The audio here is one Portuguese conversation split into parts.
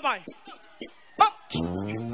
papai. Bora,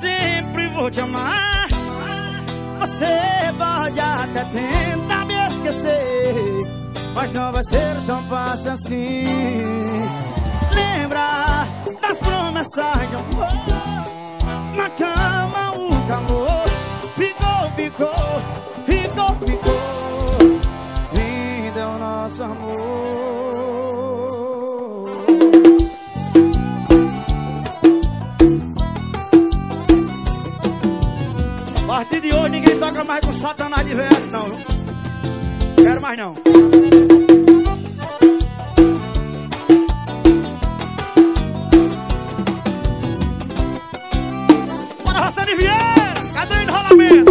sempre vou te amar. Você pode até tentar me esquecer, mas não vai ser tão fácil assim. Lembra das promessas de amor? Na cama, o um calor ficou, ficou, ficou, ficou. Toca mais com satanás de verso não Quero mais não. Bora de Vieira. Cadê o enrolamento?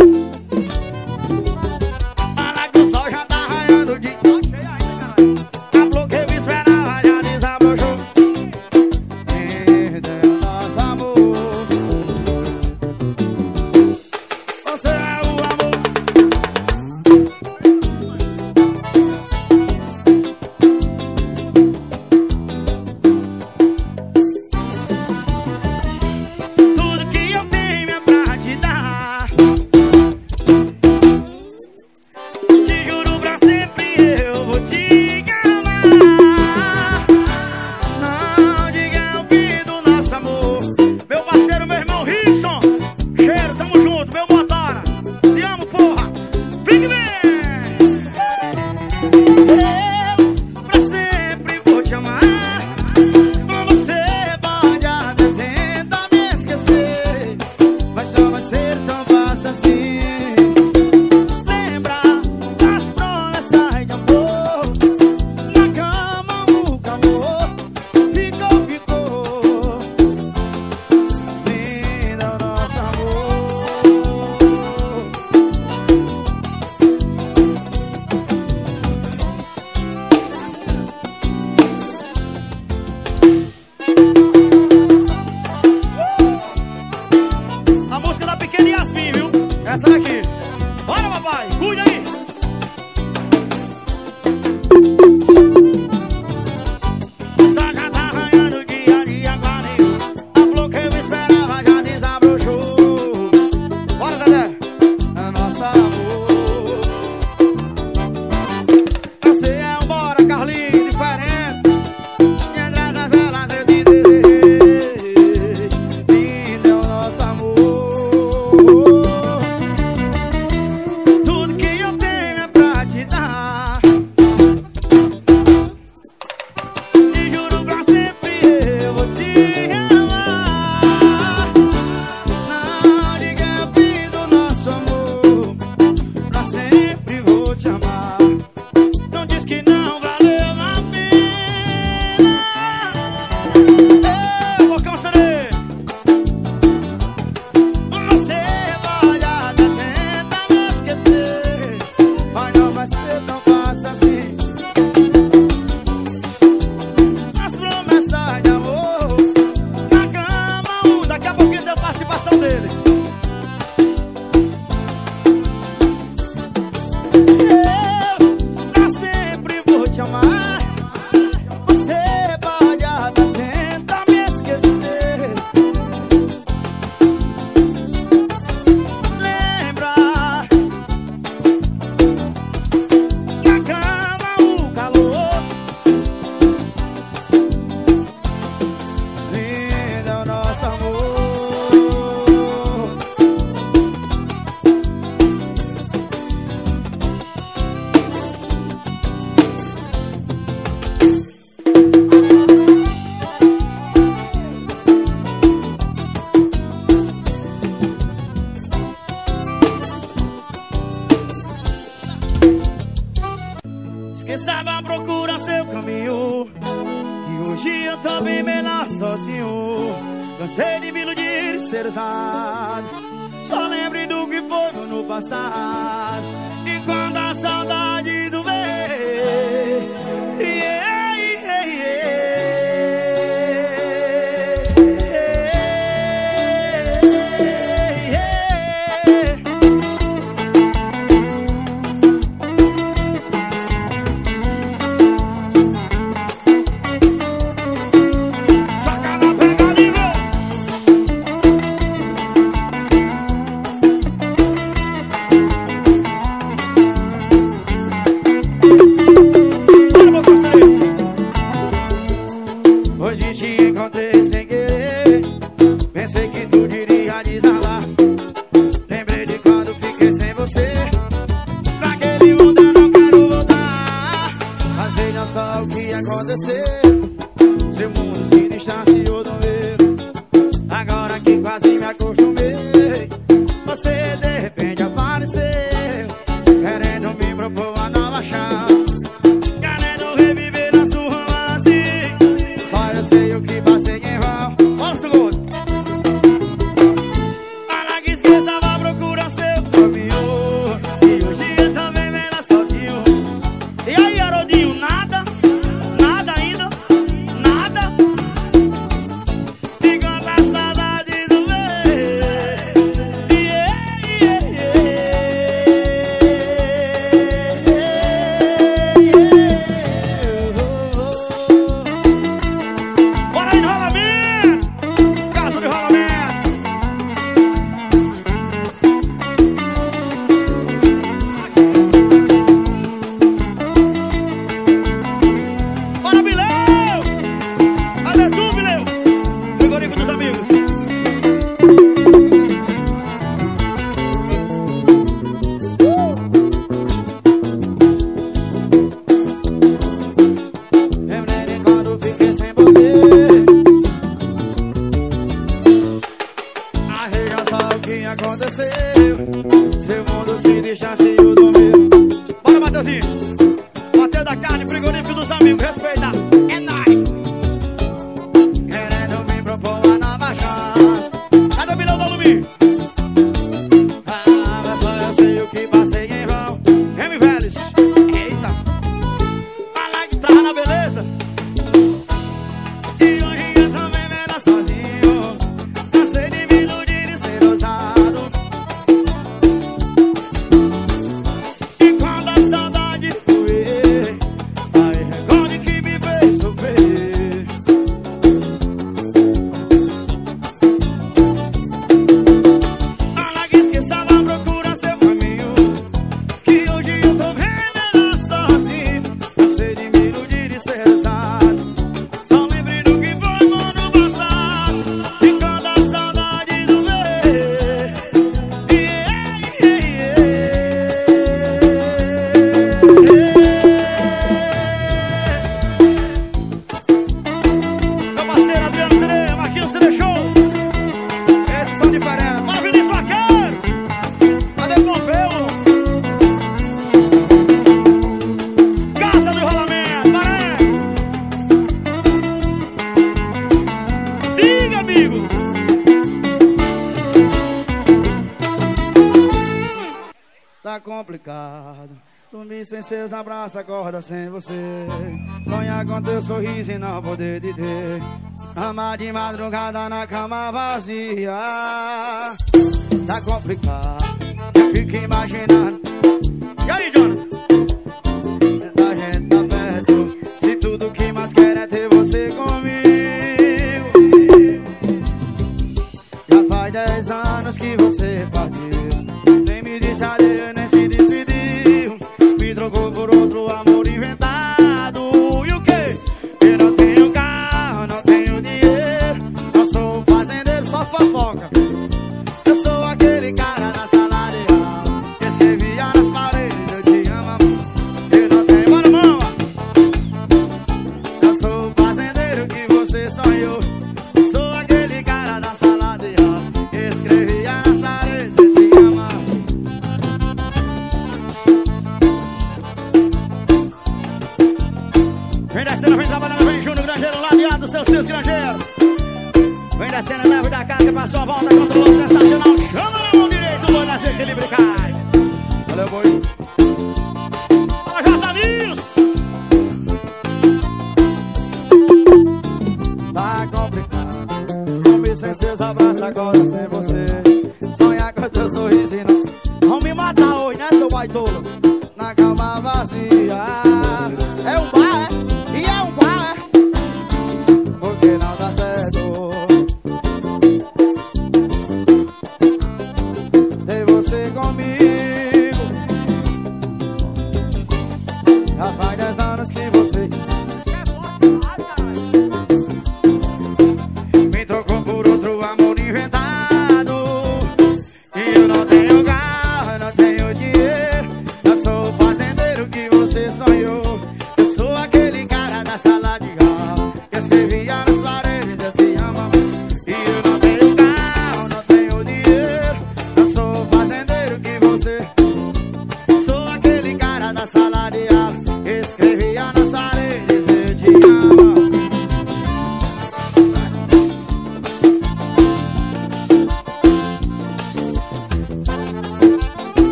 sem seus abraços acorda sem você. Sonhar com teu sorriso e não poder te ter. Amar de madrugada na cama vazia. Tá complicado, fica imaginando. E aí, John? meus abraços agora sem você. Sonhar com teu sorriso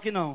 Que não.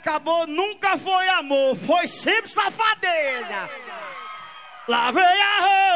acabou nunca foi amor, foi sempre safadeza. Lavei a roupa.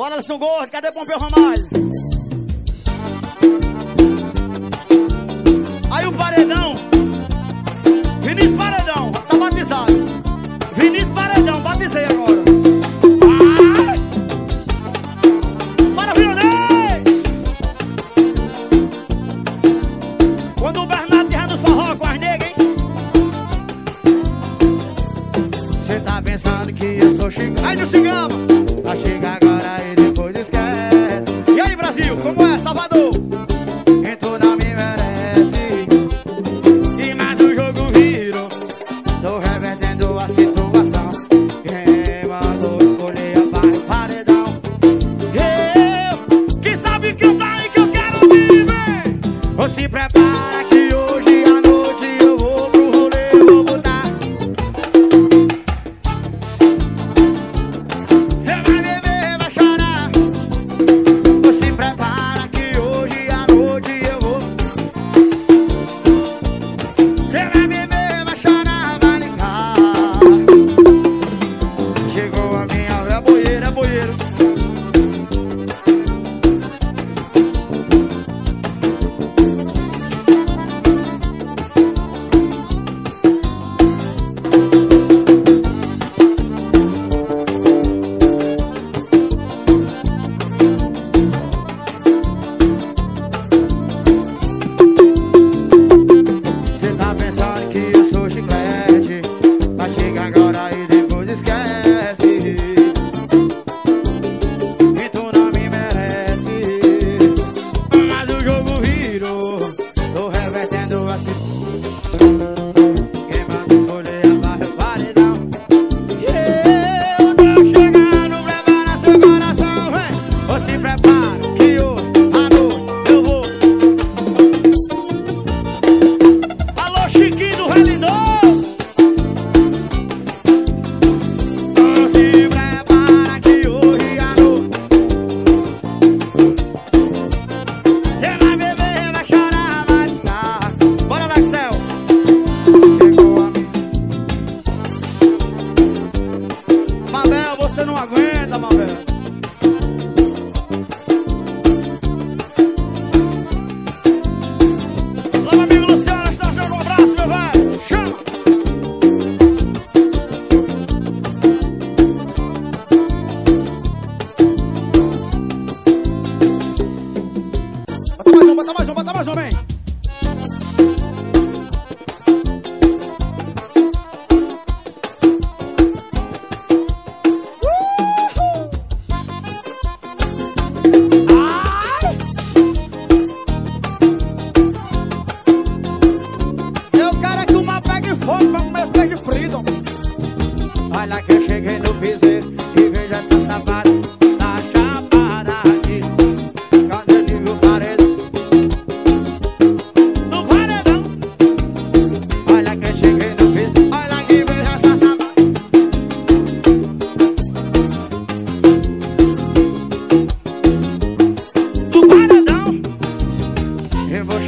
Bora, Alisson Gordo, cadê o Pompeu Ramalho?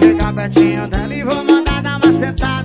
Que eu cheguei no